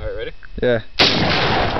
Alright, ready? Yeah.